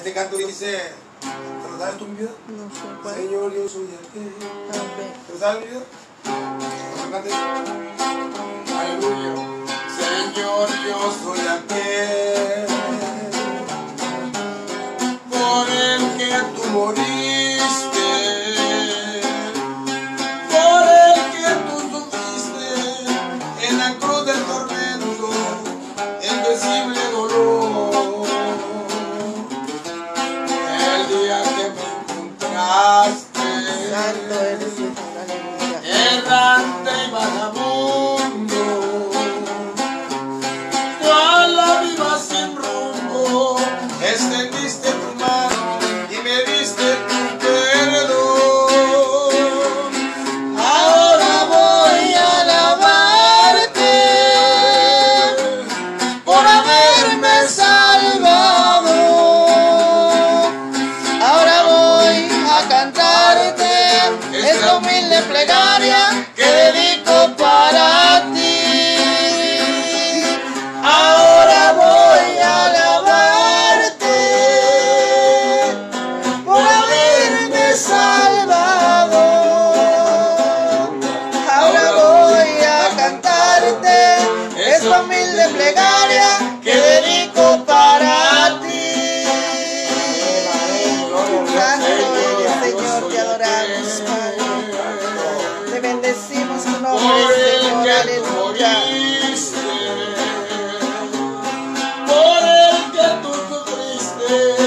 Este canto dice. ¿Te lo sabes tú, mi vida? No sé cuál. Señor, yo soy aquel. ¿Te lo sabes, mi vida? Aleluya. Señor, yo soy aquel. Por el que tú moriste. Por el que tú sufriste. En la cruz del tormento. Indecible. Yes. secretaria